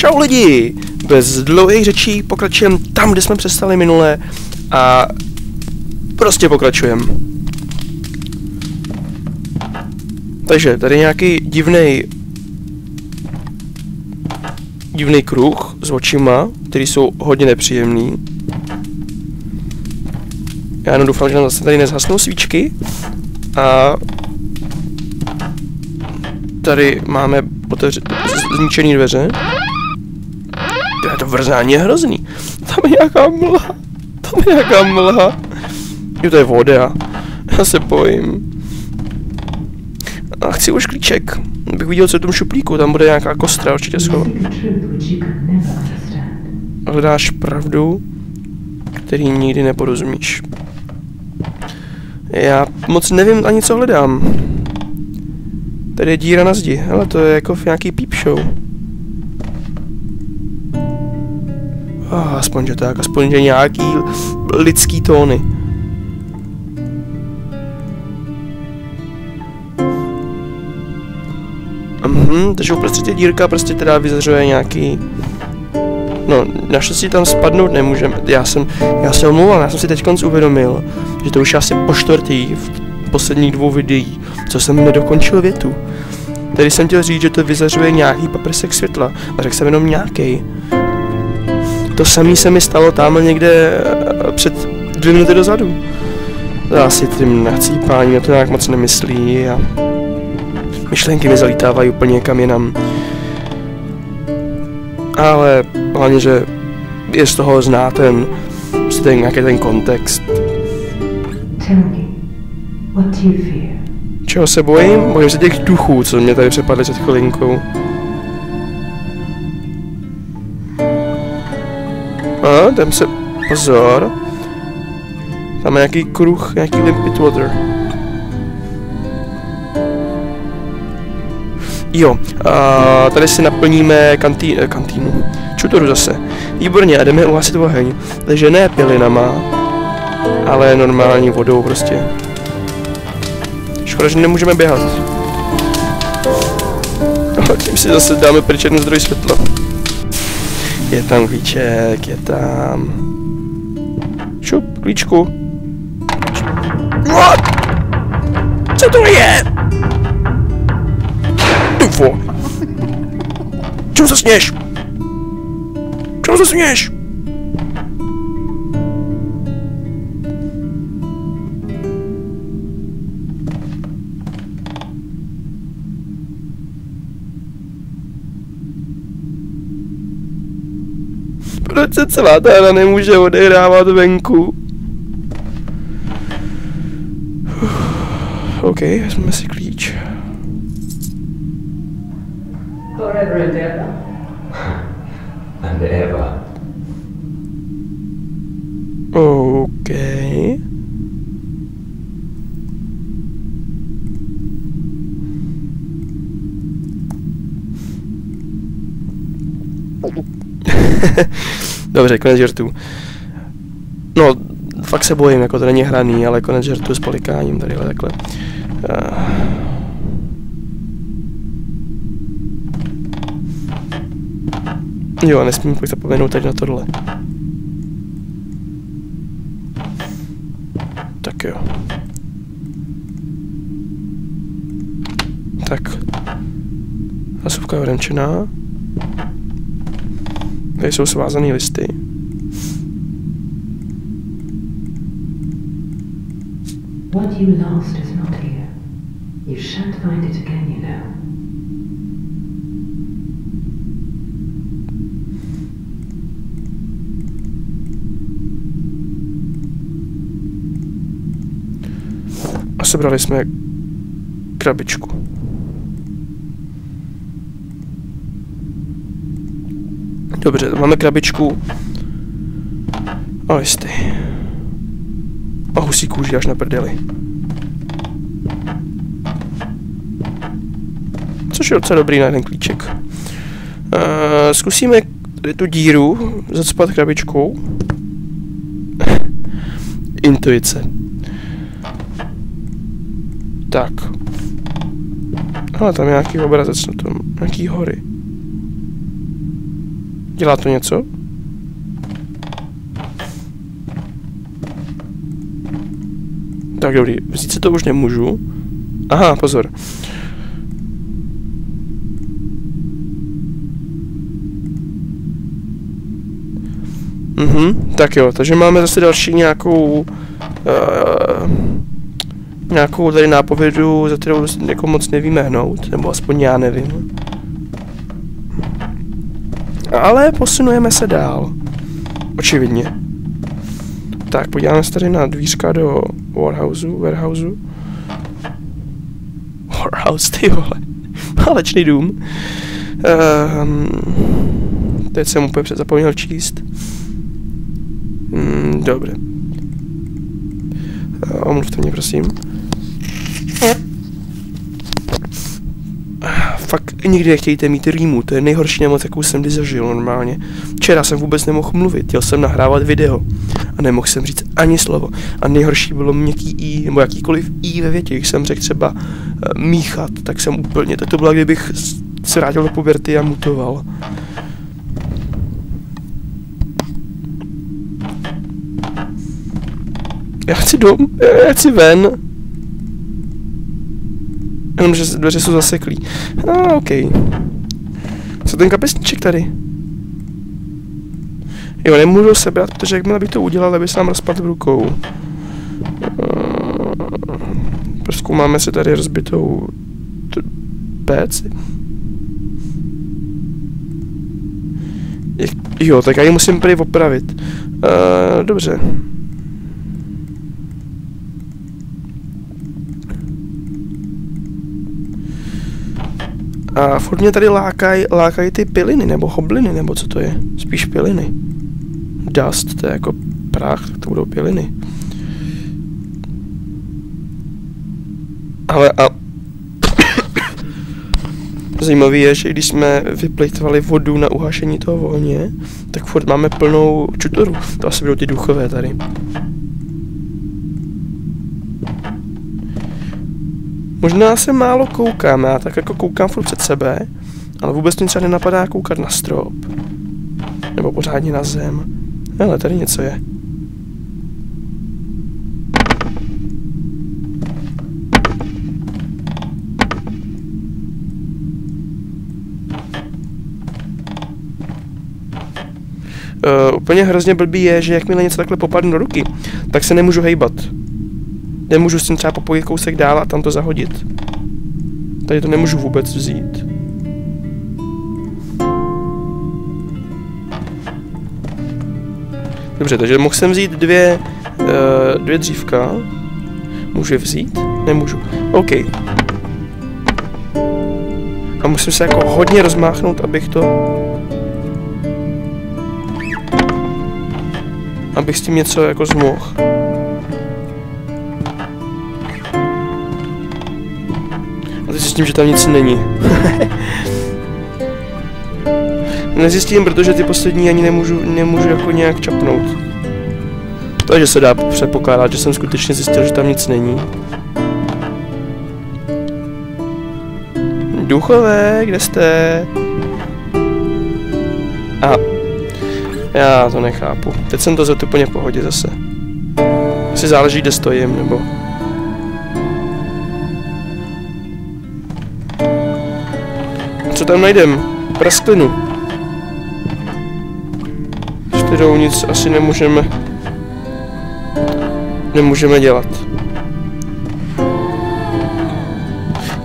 Čau lidi! Bez dlouhých řečí pokračujeme tam, kde jsme přestali minule a prostě pokračujeme. Takže tady nějaký divný divný kruh s očima, který jsou hodně nepříjemný. Já jenom doufám, že nám zase tady nezhasnou svíčky. A tady máme otevře- zničený dveře. Vrzání je hrozný. Tam je nějaká mlha. Tam je nějaká mlha. Jo, to je voda. Já se bojím. A chci už klíček. Bych viděl, co je v tom šuplíku. Tam bude nějaká kostra určitě schovat. Hledáš pravdu, který nikdy neporozumíš. Já moc nevím ani, co hledám. Tady je díra na zdi. Hele, to je jako v nějaký peep show. Oh, aspoň, že tak, aspoň, že nějaký lidský tóny. Mhm, takže uprostřed je dírka prostě teda vyzařuje nějaký... No, naštěstí tam spadnout nemůžeme. Já jsem, já se omlouvám, já jsem si teď konc uvědomil, že to už asi po čtvrtý v posledních dvou videí, co jsem nedokončil větu. Tady jsem chtěl říct, že to vyzařuje nějaký paprsek světla a řekl jsem jenom nějaký. To samé se mi stalo tam někde eh, před dvě minuty dozadu. Asi tím nachcípání na to nějak moc nemyslí a myšlenky mi zalítávají úplně někam jinam. Ale hlavně, že je z toho znát ten, ten nějaký ten kontext. Čeho se bojím? Bojím se těch duchů, co mě tady přepadly před chvilinkou. A, jdem se... Pozor. Tam je nějaký kruh, nějaký limpid water. Jo, a tady si naplníme kantý, eh, kantýnu. Čutoru zase. Výborně, a jdeme uhasit oheň. Takže ne pilinama, ale normální vodou prostě. Škoda, že nemůžeme běhat. No, tím si zase dáme pryč jeden zdroj světla. Je tam klíček, je tam. Šup, klíčku. What? Co to je? Tufo. Čemu se směš? Čemu se směš? Se celá ta hra nemůže odehrávat venku? OK, vezmeme si klíč. And ever. and ever. OK. Dobře, konec žertů. No, fakt se bojím, jako to není hraný, ale konec žertů s polikáním tadyhle takhle. Uh. Jo, nesmím pak zapomenout teď na tohle. Tak jo. Tak. Hlasovka je odemčená. Tady jsou svázané listy. What you lost is not here. You shan't find it again, you know. A sebrali jsme krabičku. Dobře, máme krabičku. A listy. A husí kůži až na prdeli. Což je docela dobrý na jeden klíček. Uh, zkusíme tady tu díru zacpat krabičkou. Intuice. Tak. Ale tam je nějaký obrazec na tom, nějaký hory. Dělá to něco? Tak dobrý, vzít si to už nemůžu. Aha, pozor. Mhm, tak jo, takže máme zase další nějakou uh, nějakou tady nápovědu, za kterou jako moc nevíme hnout, nebo aspoň já nevím. Ale posunujeme se dál. Očividně. Tak, podíváme se tady na dvířka do warehouseu. Warehouse, ty vole. Válečný dům. Um, teď jsem úplně zapomněl číst. Mm, dobře. Uh, omluvte mě, prosím. Fakt nikdy nechtějte mít rýmu, to je nejhorší nemoc, jakou jsem kdy zažil normálně. Včera jsem vůbec nemohl mluvit, chtěl jsem nahrávat video a nemohl jsem říct ani slovo. A nejhorší bylo měkký i, nebo jakýkoliv i ve větě, když jsem řekl třeba uh, míchat, tak jsem úplně, tak to bylo, kdybych se vrátil do puberty a mutoval. Já chci dom, já chci ven. Jenom, že dveře jsou zaseklý. Ah, OK. Co ten kapesníček tady? Jo, nemůžu sebrat, protože jakmile bych to udělal, aby se nám rozpadl v rukou. Uh, Proskoumáme si tady rozbitou péci. Jo, tak já ji musím prý opravit. Uh, dobře. A furt mě tady lákají lákaj ty piliny, nebo hobliny, nebo co to je? Spíš piliny. Dust, to je jako prach, to budou piliny. Ale a... Zajímavý je, že když jsme vyplejtvali vodu na uhašení toho vohně, tak furt máme plnou čutoru. To asi budou ty duchové tady. Možná se málo koukám, já tak jako koukám furt před sebe, ale vůbec mi třeba nenapadá koukat na strop. Nebo pořádně na zem. Ale tady něco je. Uh, úplně hrozně blbý je, že jakmile něco takhle popadne do ruky, tak se nemůžu hejbat. Nemůžu s tím třeba popojit kousek dál a tam to zahodit. Tady to nemůžu vůbec vzít. Dobře, takže mohl jsem vzít dvě, uh, dvě dřívka. Můžu je vzít? Nemůžu. OK. A musím se jako hodně rozmáchnout, abych to... Abych s tím něco jako zmohl. Zjistím, že tam nic není. Nezjistím, protože ty poslední ani nemůžu, nemůžu jako nějak čapnout. Takže se dá předpokládat, že jsem skutečně zjistil, že tam nic není. Duchové, kde jste? A já to nechápu. Teď jsem to za úplně v pohodě zase. Si záleží, kde stojím, nebo... Co tam najdem? Prasklinu. S kterou nic asi nemůžeme... Nemůžeme dělat.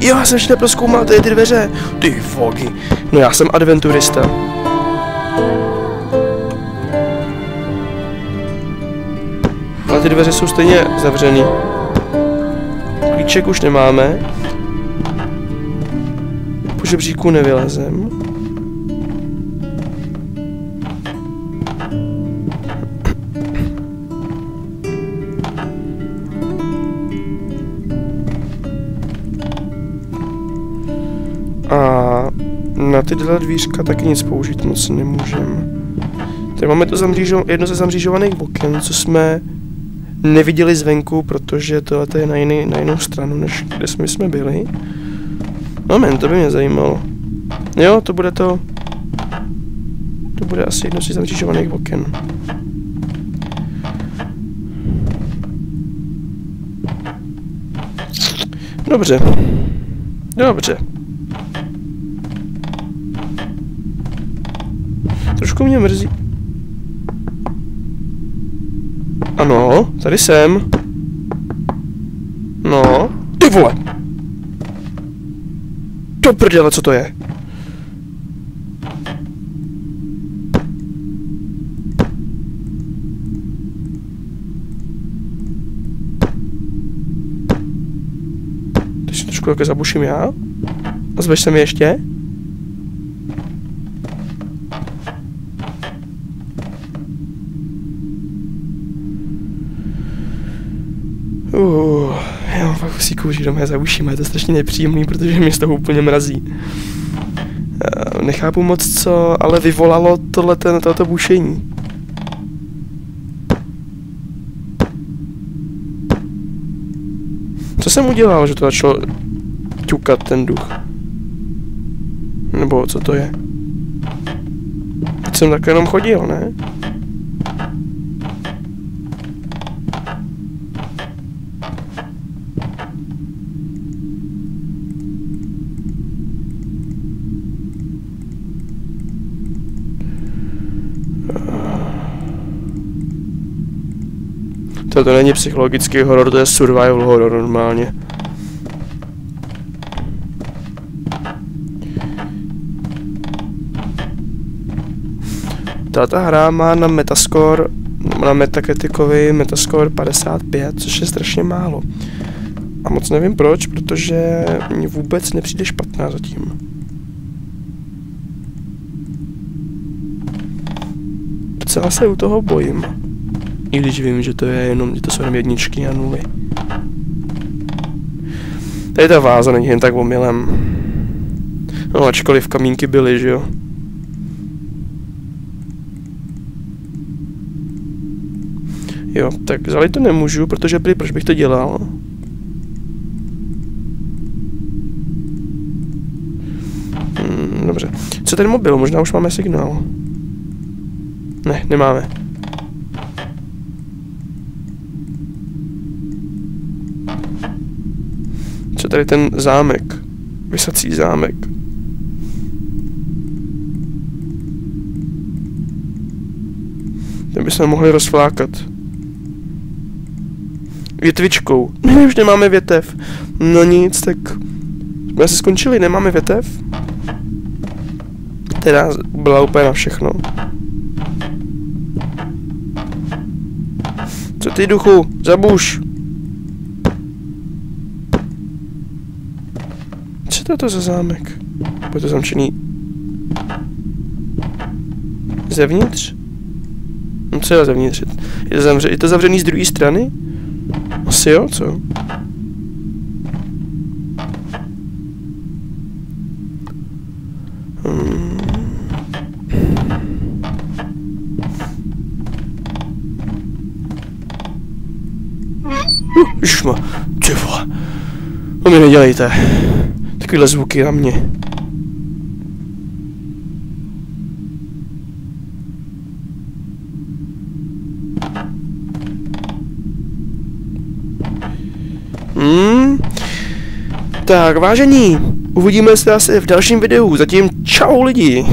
Jo, já jsem ještě proskoumal ty, ty dveře. Ty fogy. No já jsem adventurista. Ale ty dveře jsou stejně zavřený. Klíček už nemáme žebříku nevylezem. A na tyhle dvířka taky nic použít moc nemůžeme. Tady máme to zamřížo, jedno ze zamřížovaných oken, co jsme neviděli zvenku, protože tohle je na, jiný, na jinou stranu, než kde jsme, jsme byli. Moment, to by mě zajímalo. Jo, to bude to... To bude asi jedno z zamřížovaných oken. Dobře. Dobře. Trošku mě mrzí. Ano, tady jsem. No, ty vole! Do prdele, co to je? Teď si trošku také zabuším já. A zveš se mi ještě? Uh, husí kůži doma za ušima, je to strašně nepříjemný, protože mě z toho úplně mrazí. Uh, nechápu moc, co ale vyvolalo tohle, toto bušení. Co jsem udělal, že to začalo ťukat ten duch? Nebo co to je? Teď jsem tak jenom chodil, ne? To, to není psychologický horor, to je survival horor normálně. Tato hra má na Metascore, na Metacriticovi Metascore 55, což je strašně málo. A moc nevím proč, protože mi vůbec nepřijde špatná zatím. Docela se u toho bojím. I když vím, že to je jenom, že to jsou jenom jedničky a nuly. Tady ta váza není jen tak omylem. No, ačkoliv kamínky byly, že jo. Jo, tak zali to nemůžu, protože prý, proč bych to dělal? Hmm, dobře. Co ten mobil? Možná už máme signál. Ne, nemáme. Tady ten zámek? Vysací zámek. Ten bychom mohli rozflákat. Větvičkou. My už nemáme větev. No nic, tak jsme se skončili, nemáme větev. Teda byla úplně na všechno. Co ty duchu? Zabuš! Co to je to za zámek? Bude to zamčený zevnitř? No co je zevnitř? Je to, zavře, je to zavřený z druhé strany? Asi jo, co? Hmm. Uh, Ježišma, ty vole. To mi nedělejte. Takovýhle zvuky na mě. Hmm. Tak, vážení, uvidíme se asi v dalším videu. Zatím čau lidi.